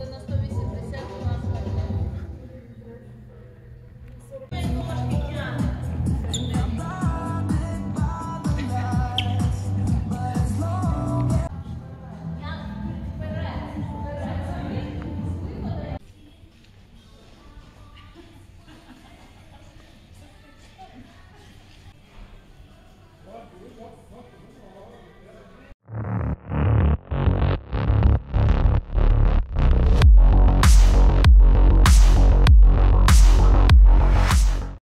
Это настолько